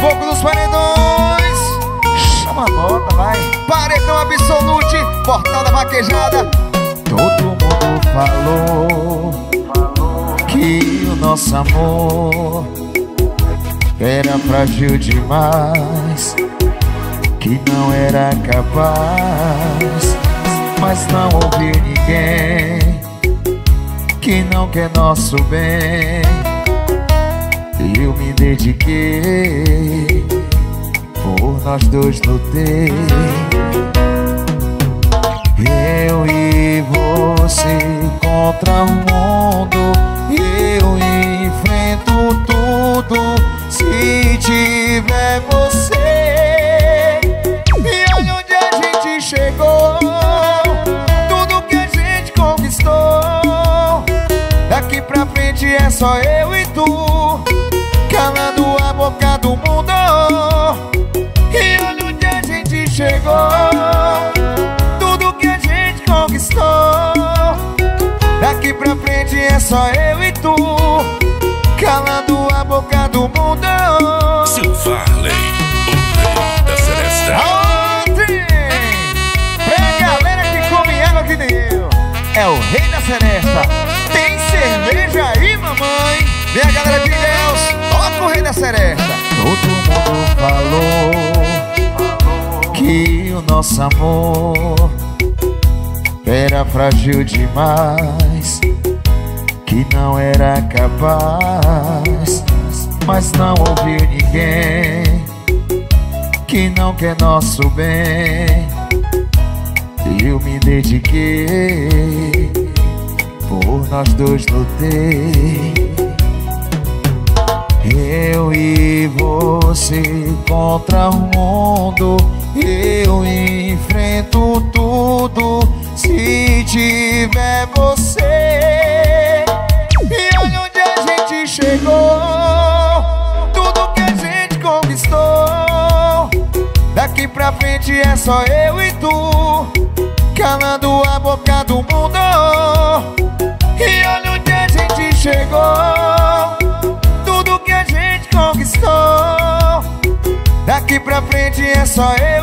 pipoco dos paredões. Chama a nota, vai. Paredão absolute, portal da vaquejada. Todo mundo falou que o nosso amor era frágil demais, que não era capaz, mas não ouvi ninguém que não quer nosso bem. Eu me dediquei, por nós dois lutei. Eu e você contra o mundo, eu enfrento tudo se tiver você. E olha onde a gente chegou, tudo que a gente conquistou. Daqui pra frente é só eu e frente é só eu e tu, calando a boca do mundo. Silvarley, o rei da seresta. Ontem, pra galera que come água que nem eu, é o rei da seresta. Tem cerveja aí, mamãe? Vem a galera de Deus, toca o rei da seresta. Todo mundo falou que o nosso amor era frágil demais, que não era capaz, mas não ouviu ninguém que não quer nosso bem. Eu me dediquei, por nós dois lutei. Eu e você contra o mundo, eu enfrento tudo se tiver você. Chegou, tudo que a gente conquistou. Daqui pra frente é só eu e tu, calando a boca do mundo. E olha onde a gente chegou, tudo que a gente conquistou. Daqui pra frente é só eu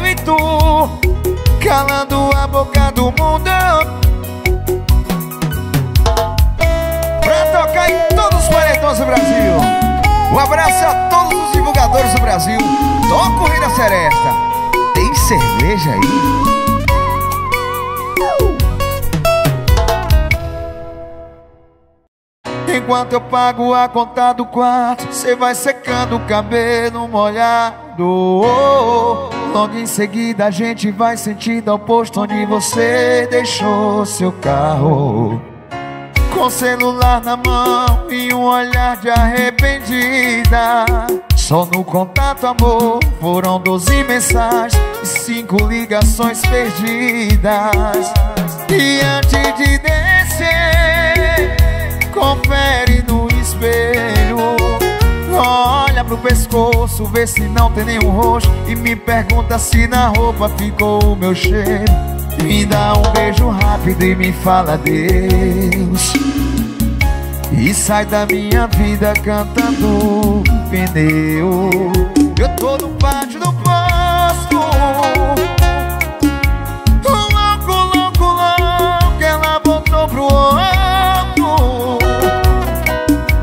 a todos os divulgadores do Brasil. Toca o Rei da Seresta. Tem cerveja aí? Enquanto eu pago a conta do quarto, cê vai secando o cabelo molhado. Logo em seguida a gente vai sentindo ao posto onde você deixou seu carro. Com celular na mão e um olhar de arrependida. Só no contato, amor, foram 12 mensagens e cinco ligações perdidas. E antes de descer, confere no espelho. Olha pro pescoço, vê se não tem nenhum roxo. E me pergunta se na roupa ficou o meu cheiro. Me dá um beijo rápido e me fala adeus. Sai da minha vida cantando pneu. Eu tô no pátio do posto. Louco, louco, louco, ela voltou pro outro.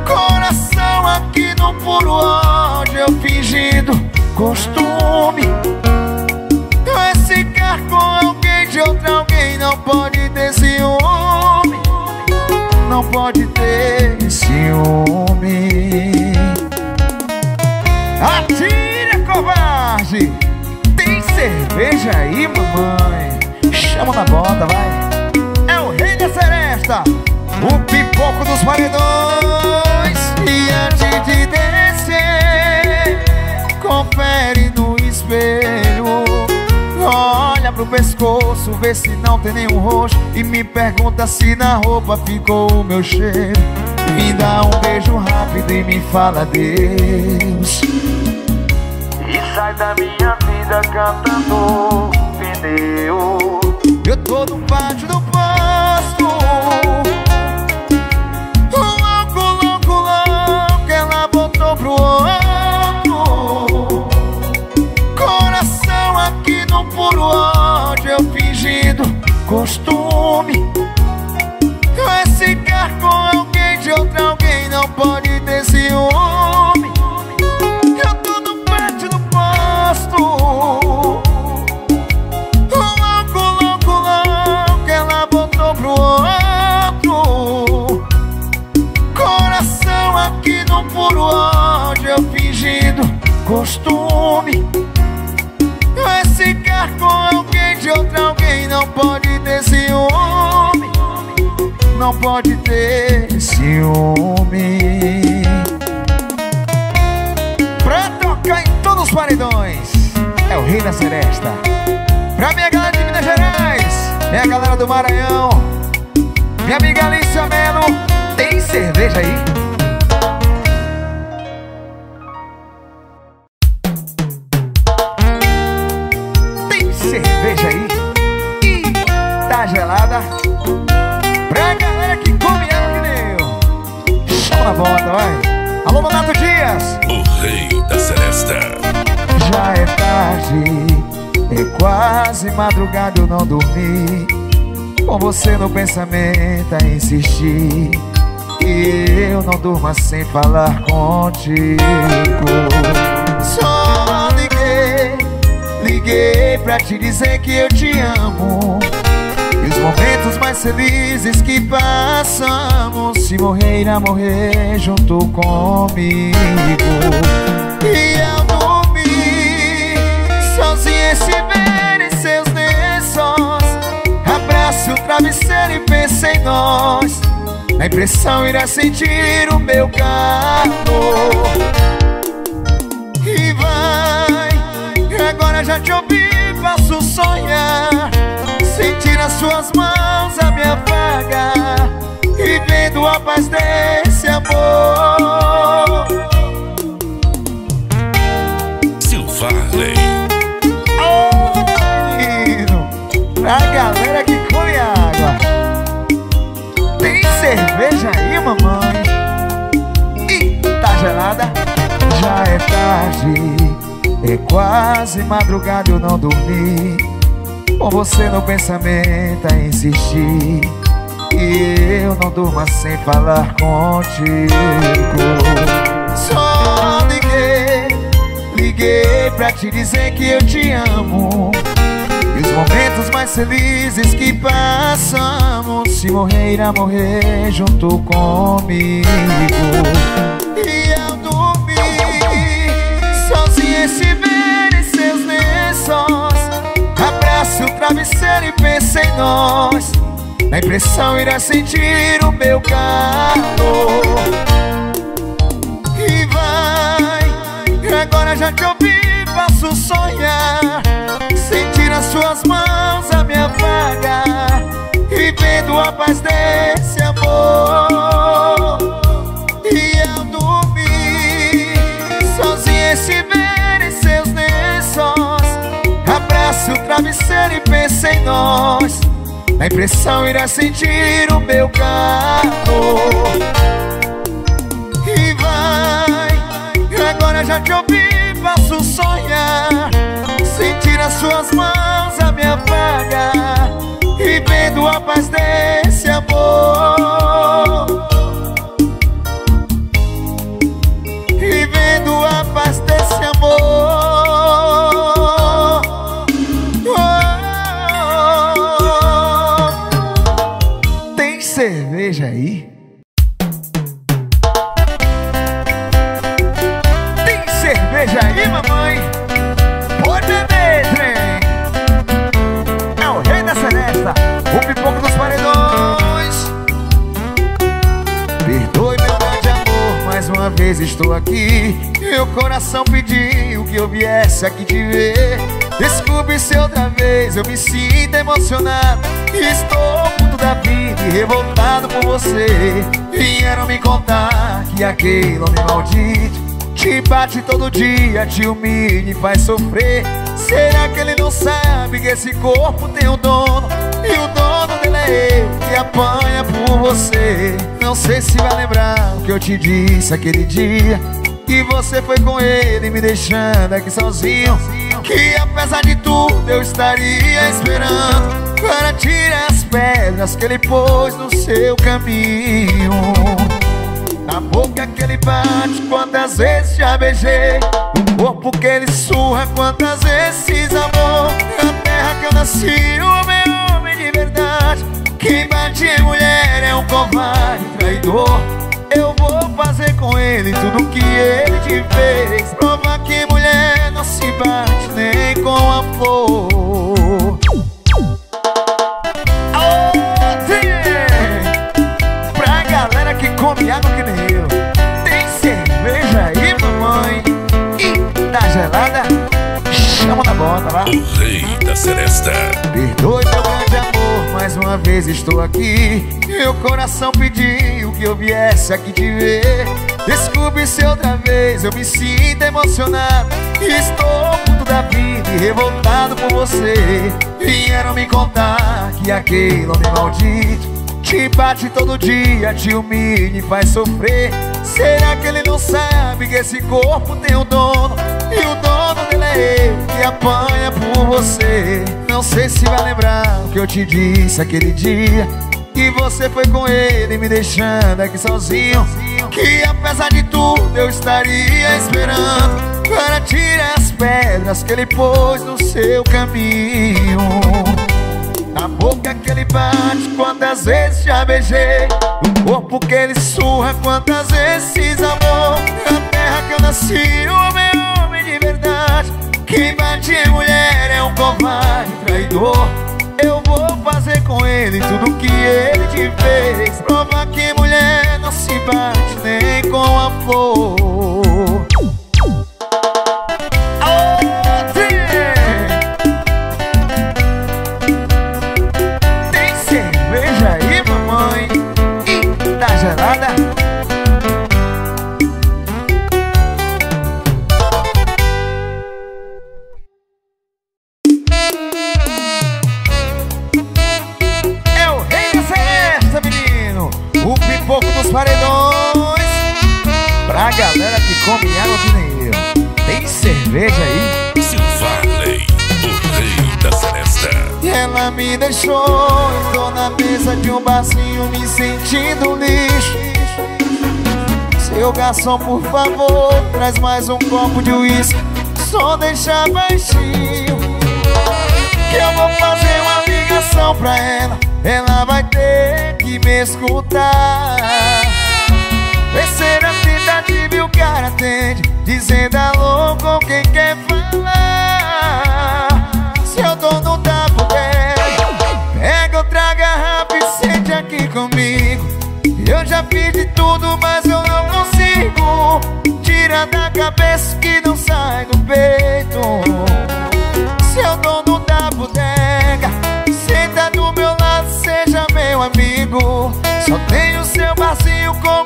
Coração aqui no puro ódio, eu fingindo costume. Esse carro com alguém de outra alguém não pode ter ciúme. Não pode ter ciúme. Atire, covarde! Tem cerveja aí, mamãe? Chama na bota, vai! É o rei da seresta! O pipoco dos paredões! E antes de descer, confere no espelho. Olha pro pescoço, vê se não tem nenhum roxo E me pergunta se na roupa ficou o meu cheiro Me dá um beijo rápido e me fala adeus. E sai da minha vida cantando pneu. Eu tô no pátio do posto Vai Alô, Donato Dias. O rei da seresta. Já é tarde É quase madrugada eu não dormi. Com você no pensamento a insistir. E eu não durmo sem falar contigo. Só Liguei pra te dizer que eu te amo momentos mais felizes que passamos. Se morrer, irá morrer junto comigo. E ao dormir Sozinho esse ver em seus lençóis Abraço o travesseiro e pense em nós. A impressão irá sentir o meu calor. Agora já te ouvi, posso sonhar Sentir nas suas mãos a minha vaga E vendo a paz desse amor Silvarley Oh, pra galera que come água Tem cerveja aí, mamãe? E tá gelada? Já é tarde é quase madrugada eu não dormi Com você no pensamento a insistir. E eu não durmo sem falar contigo. Só liguei, liguei pra te dizer que eu te amo. E os momentos mais felizes que passamos. Se morrer, irá morrer junto comigo Abrace o travesseiro e pense em nós. Na impressão irá sentir o meu calor. E vai, agora já te ouvi, posso sonhar. Sentir nas suas mãos a minha vaga. E vendo a paz desse amor travesseiro e pense em nós. A impressão irá sentir o meu calor. E vai, agora já te ouvi, posso sonhar. Sentir nas suas mãos a minha vaga E vendo a paz desse estou aqui. Meu coração pediu que eu viesse aqui te ver. Desculpe se outra vez eu me sinto emocionado Estou puto da vida e revoltado por você Vieram me contar que aquele homem maldito Te bate todo dia, te humilha e faz sofrer Será que ele não sabe que esse corpo tem um dono E o dono que apanha por você. Não sei se vai lembrar o que eu te disse aquele dia Que você foi com ele me deixando aqui sozinho que apesar de tudo eu estaria esperando Para tirar as pedras que ele pôs no seu caminho. Na boca que ele bate, quantas vezes já beijei O corpo que ele surra, quantas vezes amor Na terra que eu nasci, o meu Quem bate em mulher é um covarde traidor. Eu vou fazer com ele tudo que ele te fez. Prova que mulher não se bate nem com amor Chama na bota, lá O rei da seresta. Perdoe meu grande amor, mais uma vez estou aqui. Meu coração pediu que eu viesse aqui te ver. Desculpe se outra vez eu me sinto emocionado. Estou puto da vida e revoltado por você. Vieram me contar que aquele homem maldito Te bate todo dia, te humilha e faz sofrer. Será que ele não sabe que esse corpo tem um dono? E o dono eu que apanha por você. Não sei se vai lembrar o que eu te disse aquele dia Que você foi com ele me deixando aqui sozinho. Que apesar de tudo eu estaria esperando Para tirar as pedras que ele pôs no seu caminho. A boca que ele bate, quantas vezes já beijei. O corpo que ele surra, quantas vezes amor. Na terra que eu nasci, o meu homem de verdade Quem bate em mulher é um covarde, traidor. Eu vou fazer com ele tudo que ele te fez. Prova que mulher não se bate nem com amor come água que nem eu. Tem cerveja aí? Silvarley, o rei da seresta. E ela me deixou, eu tô na mesa de um barzinho me sentindo lixo. Seu garçom, por favor, traz mais um copo de uísque. Só deixa baixinho Que eu vou fazer uma ligação pra ela. Ela vai ter que me escutar. Terceira o cara atende Dizendo alô com quem quer falar. Seu dono da bodega Pega outra garrafa e sente aqui comigo. Eu já fiz de tudo, mas eu não consigo. Tira da cabeça que não sai do peito. Seu dono da bodega Senta do meu lado, seja meu amigo. Só tenho seu barzinho como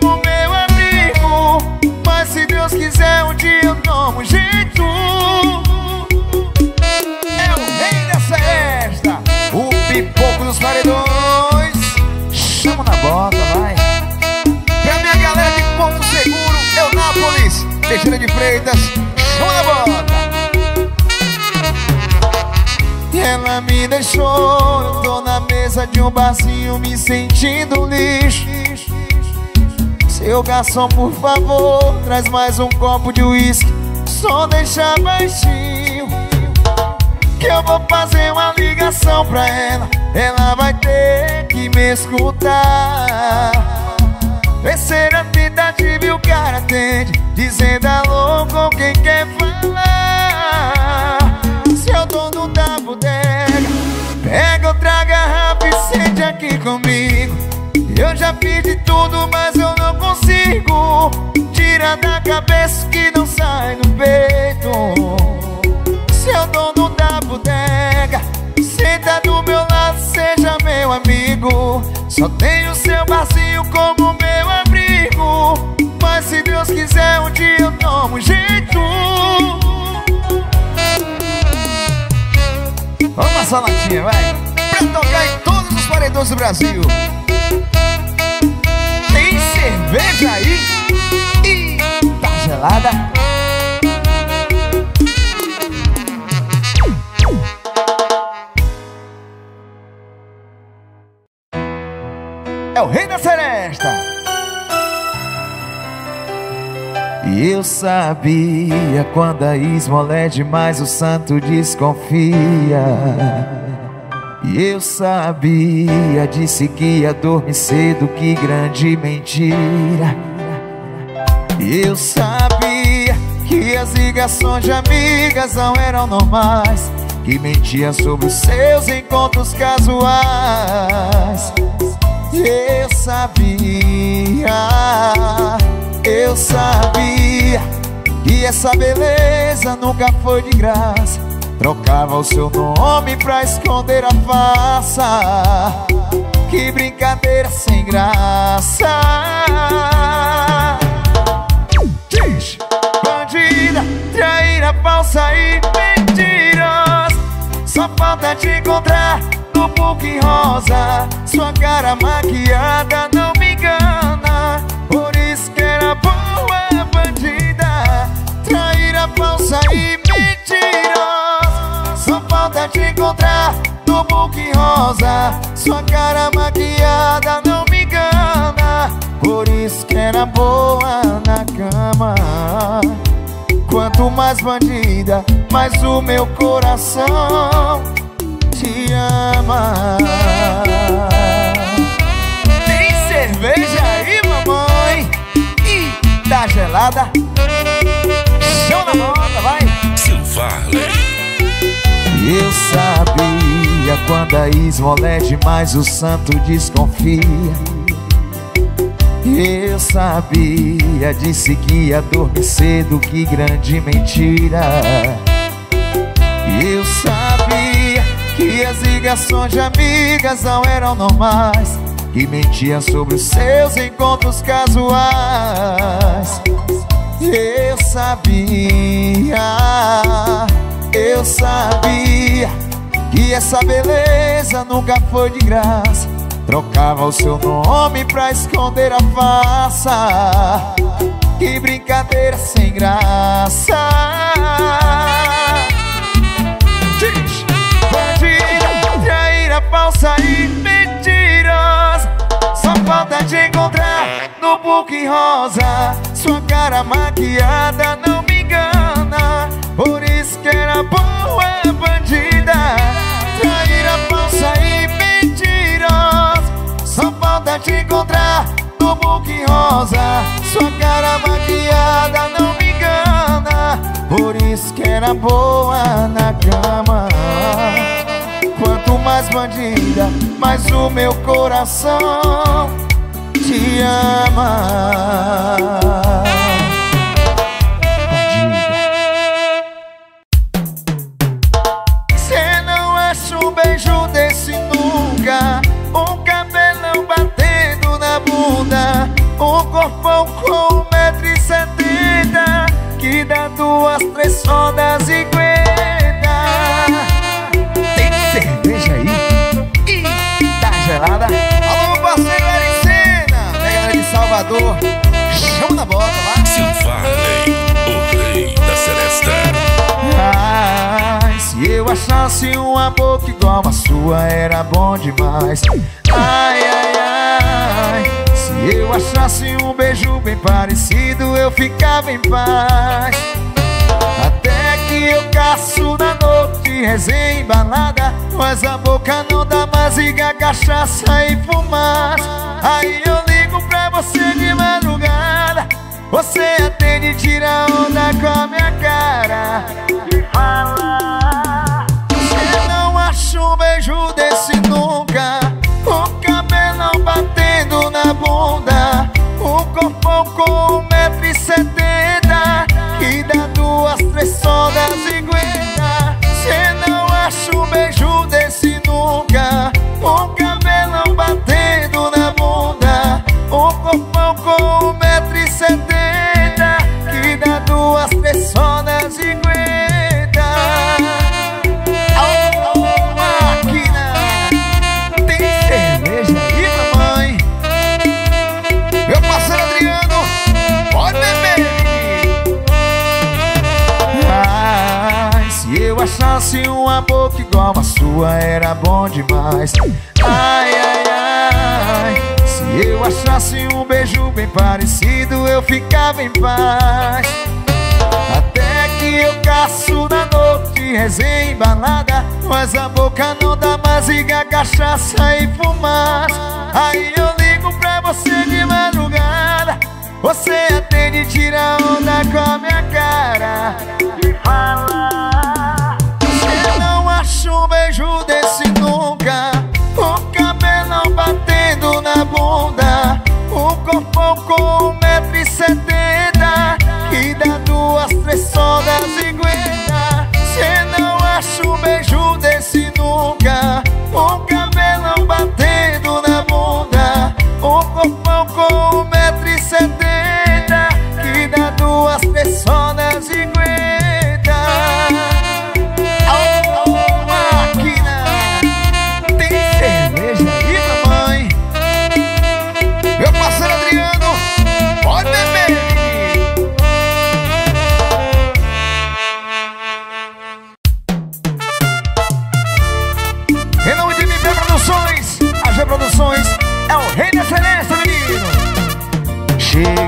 Teixeira de Freitas na bota. E ela me deixou, eu tô na mesa de um barzinho me sentindo lixo. Seu garçom, por favor, traz mais um copo de uísque. Só deixa baixinho Que eu vou fazer uma ligação pra ela. Ela vai ter que me escutar Terceira tentativa o cara atende Dizendo alô com quem quer falar. Seu dono da bodega Pega outra garrafa e sente aqui comigo. Eu já de tudo, mas eu não consigo Tira da cabeça que não sai no peito. Seu dono da bodega Senta do meu lado, seja meu amigo Só tenho seu barzinho como meu abrigo Mas se Deus quiser um dia eu tomo jeito Vamos passar latinha, vai Pra tocar em todos os paredões do Brasil Tem cerveja aí? E tá gelada? Eu sabia quando a esmola é demais o santo desconfia. E eu sabia, disse que ia dormir cedo, que grande mentira. E eu sabia Que as ligações de amigas não eram normais Que mentia sobre os seus encontros casuais. Eu sabia, eu sabia Que essa beleza nunca foi de graça. Trocava o seu nome pra esconder a farsa. Que brincadeira sem graça. Diz, bandida, traíra, falsa e mentirosa. Só falta te encontrar no book rosa. Sua cara maquiada não me engana Falsa e falta te encontrar no book rosa. Sua cara maquiada não me engana. Por isso que era boa na cama. Quanto mais bandida, mais o meu coração te ama. Tem cerveja aí, mamãe? Ih, tá gelada? Chão na moda, vai! Silvarley eu sabia quando a esmola é demais o santo desconfia. Eu sabia, disse que ia dormir cedo, que grande mentira. Eu sabia que as ligações de amigas não eram normais Que mentiam sobre os seus encontros casuais Eu sabia eu sabia que essa beleza nunca foi de graça. Trocava o seu nome pra esconder a farsa. Que brincadeira sem graça. Diz, bandida, traíra, falsa e mentirosa. Só falta te encontrar no book rosa cara maquiada não me engana. Por que era boa bandida. Traíra, falsa e mentirosa. Só falta te encontrar no book rosa. Sua cara maquiada não me engana. Por isso que era boa na cama. Quanto mais bandida, mais o meu coração te ama achasse uma boca igual a sua Era bom demais. Ai, ai, ai. Se eu achasse um beijo bem parecido Eu ficava em paz. Até que eu caço na noite Resenha embalada. Mas a boca não dá mais liga cachaça e fumaça. Aí eu ligo pra você de madrugada. Você atende tira onda com a minha cara. E fala Um beijo desse nunca. Na bunda. Um corpão com achasse uma boca igual a sua era bom demais. Ai, ai, ai Se eu achasse um beijo bem parecido eu ficava em paz. Até que eu caço na noite, resenha embalada Mas a boca não dá mais liga cachaça e fumaça. Aí eu ligo pra você de madrugada Você atende e tira onda com a minha cara. De falar. Acha um beijo desse nunca. O cabelo batendo na bunda. O corpão com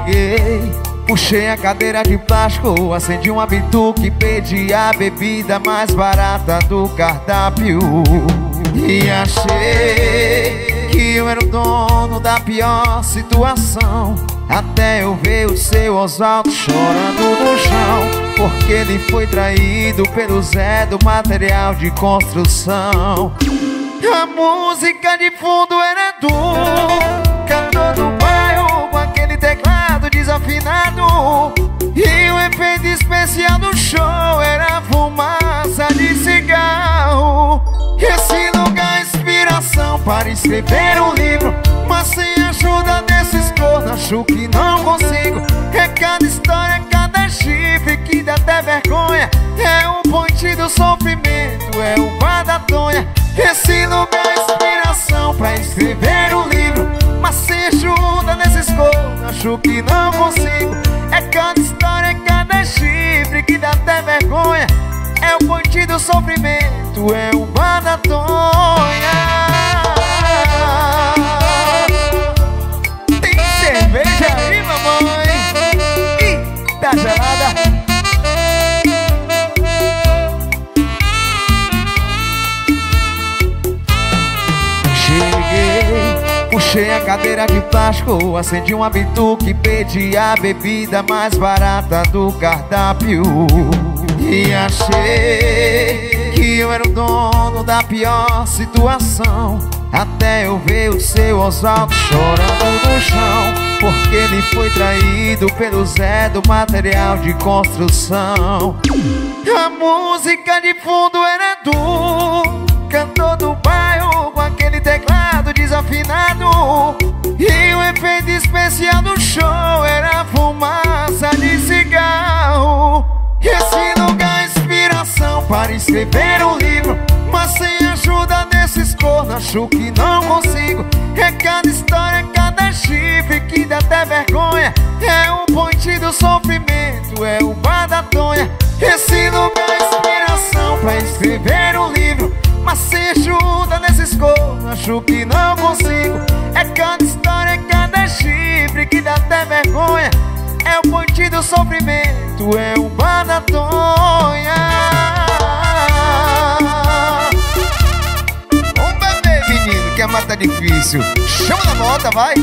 Cheguei, puxei a cadeira de plástico, acendi um bituque, pedi a bebida mais barata do cardápio. E achei que eu era o dono da pior situação. Até eu ver o seu Oswaldo chorando no chão. Porque ele foi traído pelo Zé do material de construção. A música de fundo era do especial do show era fumaça de cigarro. Esse lugar é inspiração para escrever um livro. Mas sem ajuda desses cornos, acho que não consigo. É cada história, cada chifre que dá até vergonha. É um ponte do sofrimento, é o bar da tonha. Esse lugar é inspiração pra escrever um livro. Mas sem ajuda nesses cornos, acho que não consigo. É cada história, cada chifre que dá até vergonha. É o ponte do sofrimento, é o da tonha. Cadeira de plástico, acendi um bituque, pedi a bebida mais barata do cardápio. E achei que eu era o dono da pior situação. Até eu ver o seu Oswaldo chorando no chão. Porque ele foi traído pelo Zé do material de construção. A música de fundo era do cantor do bairro com aquele teclado desafinado. E o efeito especial do show era fumaça de cigarro. Esse lugar é inspiração para escrever um livro. Mas sem ajuda desses cornos, acho que não consigo. É cada história, cada chifre que dá até vergonha. É um ponte do sofrimento, é o bar da tonha. Esse lugar é acho que não consigo. É cada história, cada chifre que dá até vergonha. É o ponte do sofrimento, é o bar da tonha. Vamos beber, menino, que a mata tá difícil. Chama na moto, vai.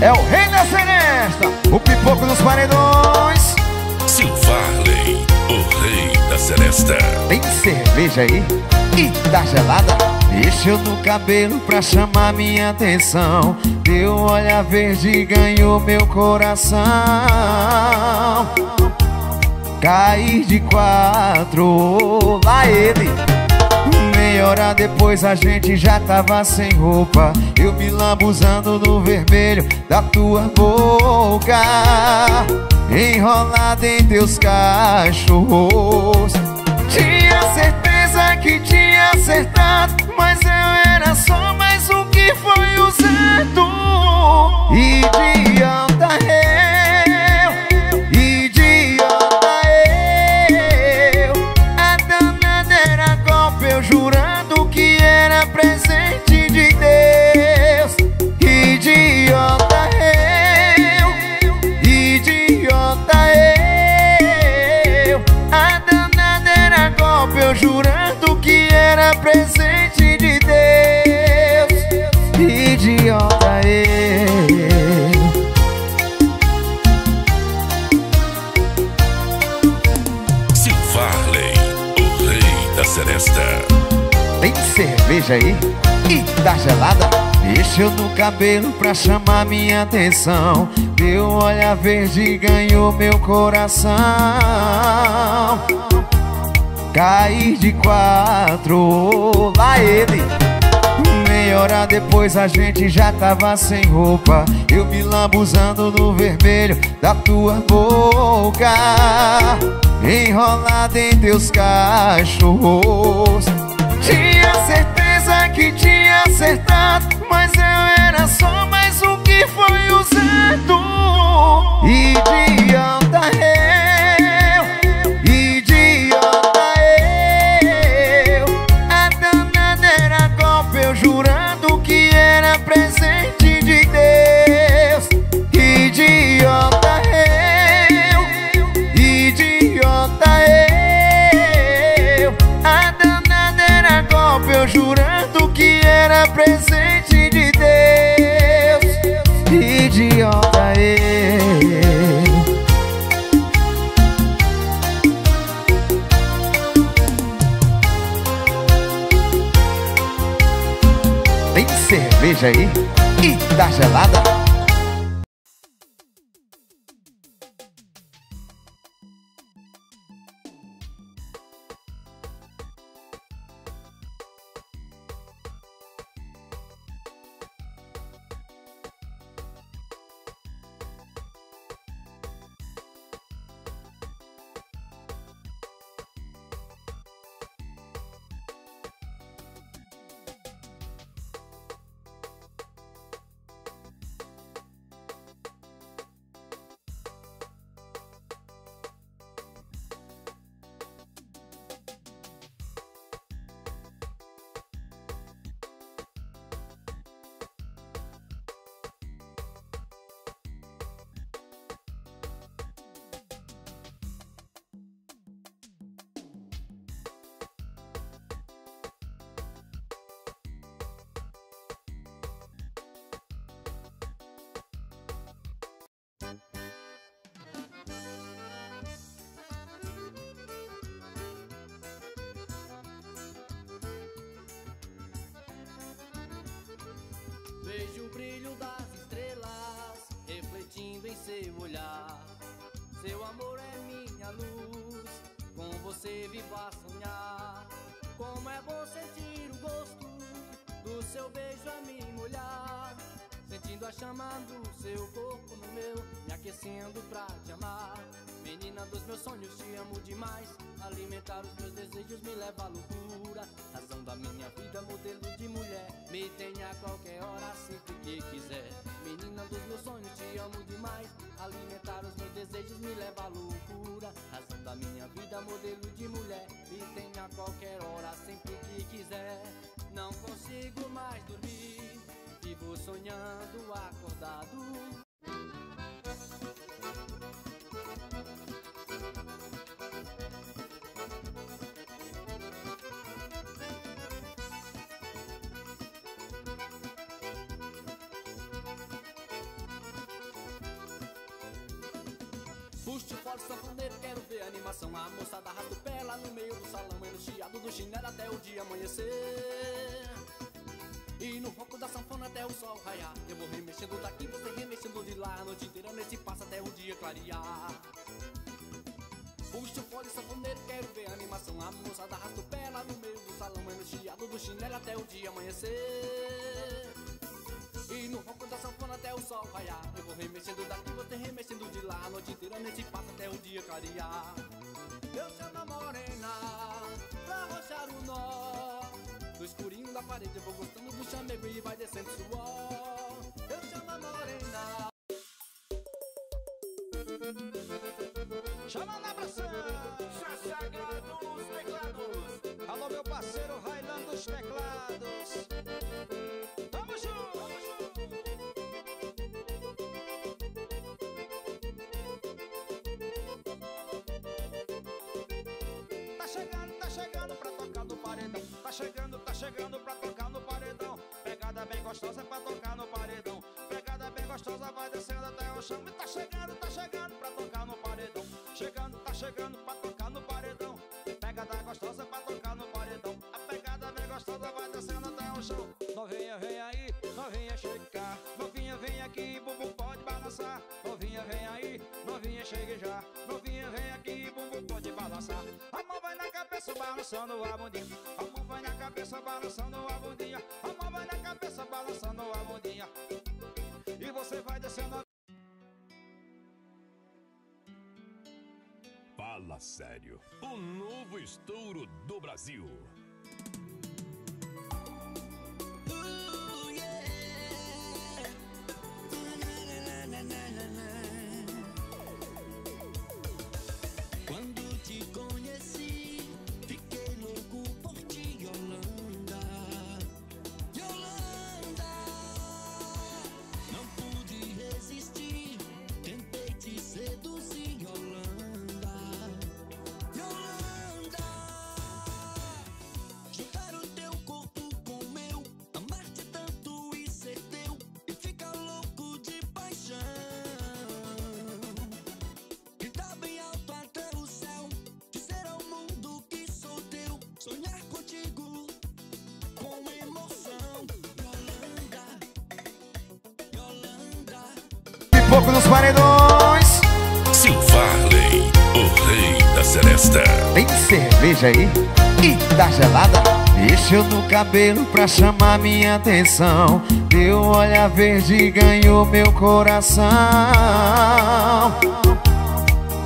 É o rei da seresta, o pipoco dos paredões. Silvarley, o rei da seresta. Tem cerveja aí? E tá gelada? Mexeu no cabelo pra chamar minha atenção Deu um olhar verde e ganhou meu coração Cair de quatro, lá ele Meia hora depois a gente já tava sem roupa. Eu me lambuzando no vermelho da tua boca Enrolada em teus cachorros. Tinha certeza que tinha acertado Mas eu era só mais um que foi usado Idiota e tá gelada. Mexeu no cabelo pra chamar minha atenção. Meu olhar verde ganhou meu coração. Cair de quatro, lá ele. Meia hora depois a gente já tava sem roupa. Eu me lambuzando no vermelho da tua boca. Enrolada em teus cachorros. Tinha certeza que tinha acertado Mas eu era só mais um que foi usado. Idiota eu aí e tá gelada Vejo o brilho das estrelas refletindo em seu olhar. Seu amor é minha luz, com você vivo a sonhar. Como é bom sentir o gosto do seu beijo a me molhar. Sentindo a chama do seu corpo no meu, me aquecendo pra te. Menina dos meus sonhos, te amo demais. Alimentar os meus desejos me leva à loucura. Razão da minha vida, modelo de mulher. Me tenha a qualquer hora, sempre que quiser. Menina dos meus sonhos, te amo demais. Alimentar os meus desejos me leva à loucura. Razão da minha vida, modelo de mulher. Me tenha a qualquer hora, sempre que quiser. Não consigo mais dormir. Vivo sonhando acordado. O fole sanfoneiro, quero ver a animação. A moçada arrasta o pé lá no meio do salão E no chiado do chinelo até o dia amanhecer. E no ronco da sanfona até o sol raiar. Eu vou remexendo daqui, você remexendo de lá. A noite inteira nesse passo até o dia clarear. Puxa o fole sanfoneiro, quero ver a animação. A moçada arrasta o pé lá no meio do salão E no chiado do chinelo até o dia amanhecer e no ronco da sanfona até o sol raiar Eu vou remexendo daqui, você remexendo de lá A noite inteira nesse passo até o dia clarear Eu chamo a morena pra arrochar o nó No escurinho da parede eu vou gostando do chamego E vai descendo suor Eu chamo a morena Chama na pressão! Sagrado dos teclados! Alô, meu parceiro Railan dos teclados! Chegando, pra tocar no paredão. Tá chegando, tá chegando pra tocar no paredão. Pegada bem gostosa pra tocar no paredão. Pegada bem gostosa vai descendo até o chão. E tá chegando, tá chegando pra tocar no paredão. Chegando, tá chegando pra tocar no paredão. Pegada gostosa pra tocar no paredão. A pegada bem gostosa vai descendo até o chão. Pode balançar. Novinha, vem aí, novinha, chega já. Novinha, vem aqui, bumbum pode balançar. A mão vai na cabeça, balançando a bundinha. A mão vai na cabeça, balançando a bundinha. A mão vai na cabeça, balançando a bundinha. E você vai descendo Fala sério. O novo estouro do Brasil. Paredões. Silvarley, o rei da seresta. Tem cerveja aí? E tá gelada? Mexeu no cabelo pra chamar minha atenção. Deu olhar verde e ganhou meu coração.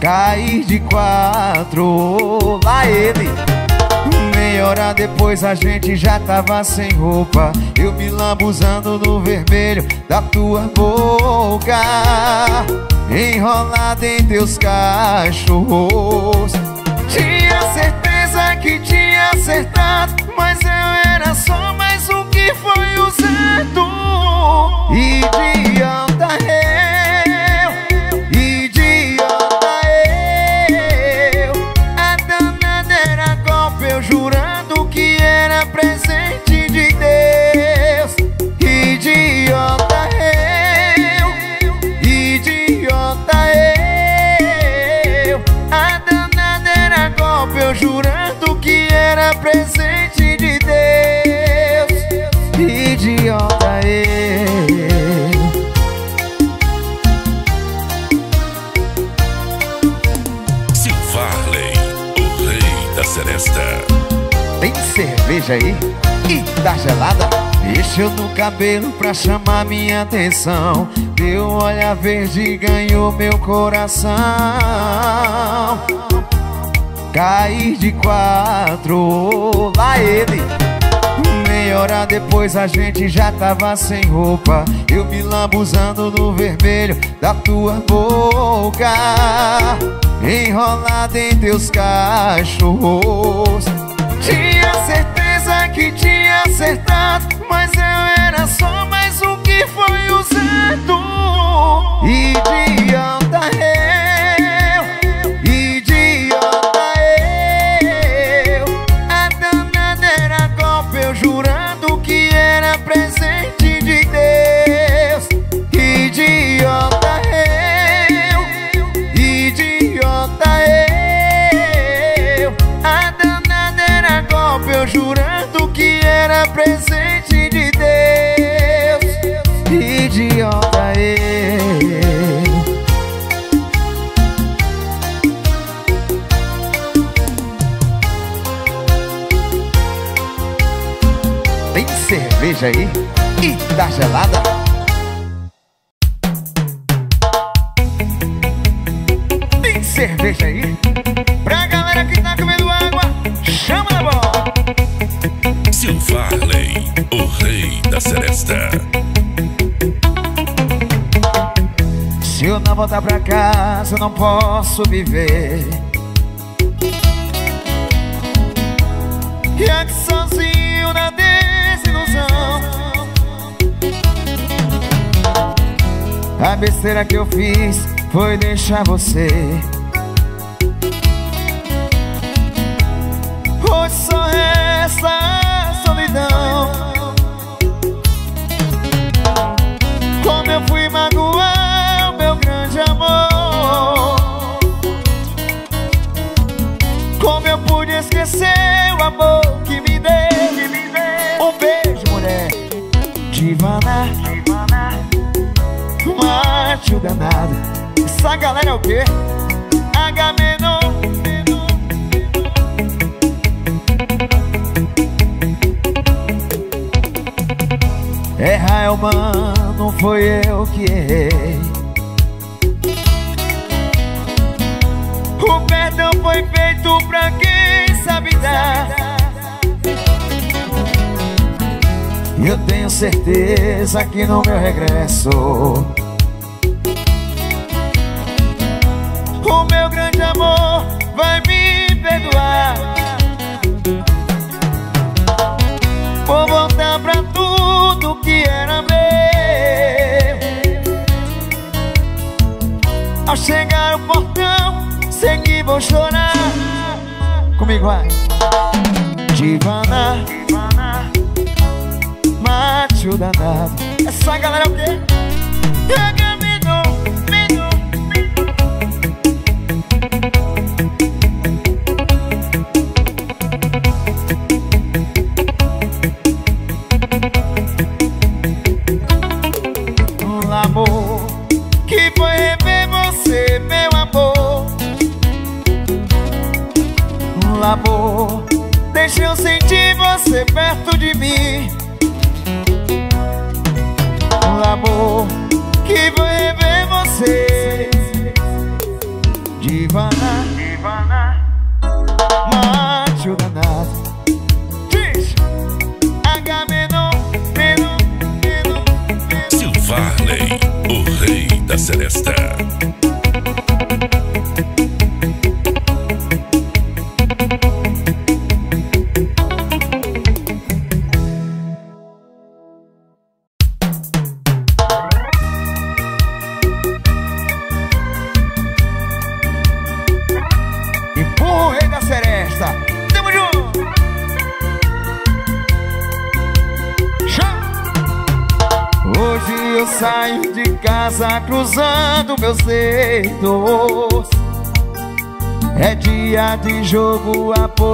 Cair de quatro, lá ele. Meia hora depois a gente já tava sem roupa. Eu me lambuzando no vermelho da tua boca. Enrolada em teus cachorros. Tinha certeza que tinha acertado, mas eu era só mais um que foi usado. Idiota eu, cerveja aí? E tá gelada? Mexeu no cabelo pra chamar minha atenção. Um olhar verde ganhou meu coração. Cair de quatro, lá ele. Meia hora depois a gente já tava sem roupa. Eu me lambuzando no vermelho da tua boca. Enrolada em teus cachorros Tinha certeza que tinha acertado Mas eu era só mais um que foi usado. Idiota eu, presente de Deus Idiota eu Tem cerveja aí? E tá gelada? Tem cerveja aí? Pra galera que tá comendo água, chama na bola! Silvarley, o Se eu não voltar pra casa, eu não posso viver. E aqui sozinho na desilusão. A besteira que eu fiz foi deixar você. Hoje só resta a solidão. eu fui magoar o meu grande amor. Como eu pude esquecer o amor que me deu. Um beijo, mulher. Divana. Divana. Mate o danado. Essa galera é o quê? Errar é humano, foi eu que errei. O perdão foi feito pra quem sabe dar. E eu tenho certeza que no meu regresso O meu grande amor vai me perdoar. Vou voltar pra tudo Ao chegar ao portão, sei que vou chorar. Comigo vai. Divana Macho danado. Essa galera é o quê?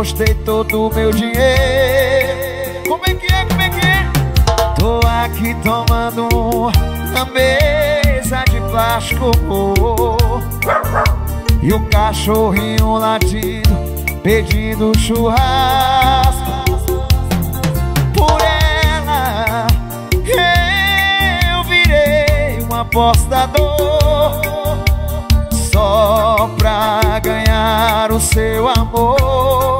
Jogo, apostei todo o meu dinheiro. Como é que é? Como é que é? Tô aqui tomando um na mesa de plástico. E o cachorrinho latindo, pedindo churrasco Por ela, eu virei um apostador Só pra ganhar o seu amor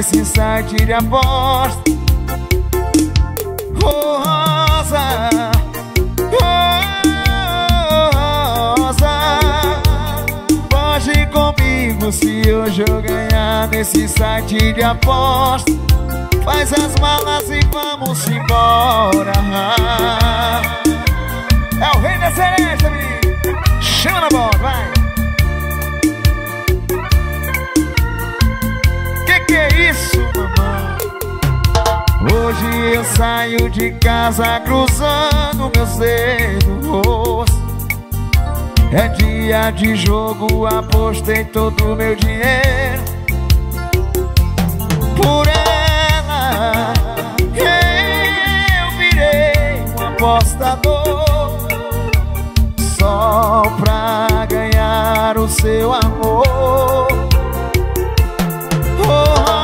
nesse site de aposta. Ô Rosa. Rosa. Foge comigo se hoje eu ganhar nesse site de aposta. Faz as malas e vamos embora. É o rei da seresta, menino Chama na bola, vai Que é isso, mamãe? Hoje eu saio de casa cruzando meus dedos É dia de jogo, apostei todo o meu dinheiro Por ela. Eu virei um apostador Só pra ganhar o seu amor oh.